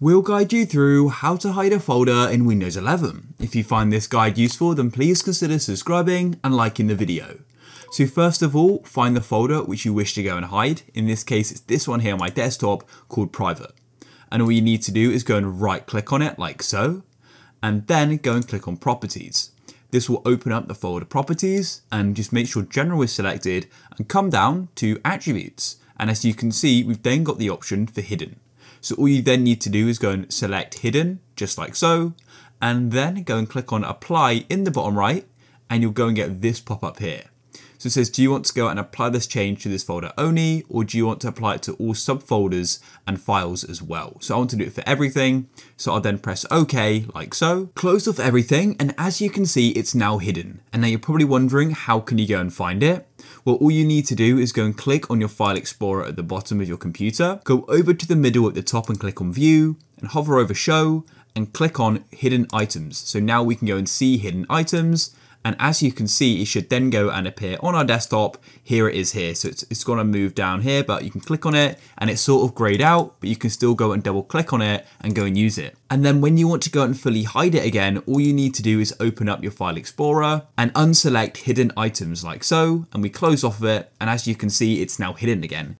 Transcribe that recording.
We'll guide you through how to hide a folder in Windows 11. If you find this guide useful, then please consider subscribing and liking the video. So first of all, find the folder which you wish to go and hide. In this case, it's this one here on my desktop called private. And all you need to do is go and right click on it like so, and then go and click on properties. This will open up the folder properties and just make sure general is selected and come down to attributes. And as you can see, we've then got the option for hidden. So all you then need to do is go and select hidden, just like so, and then go and click on apply in the bottom right, and you'll go and get this pop up here. So it says, do you want to go and apply this change to this folder only, or do you want to apply it to all subfolders and files as well? So I want to do it for everything. So I'll then press OK, like so. Close off everything, and as you can see, it's now hidden. And now you're probably wondering, how can you go and find it? Well, all you need to do is go and click on your file explorer at the bottom of your computer, go over to the middle at the top and click on view, and hover over show, and click on hidden items. So now we can go and see hidden items, and as you can see, it should then go and appear on our desktop. Here it is here. So it's, it's going to move down here, but you can click on it and it's sort of grayed out, but you can still go and double click on it and go and use it. And then when you want to go and fully hide it again, all you need to do is open up your file explorer and unselect hidden items like so, and we close off of it. And as you can see, it's now hidden again.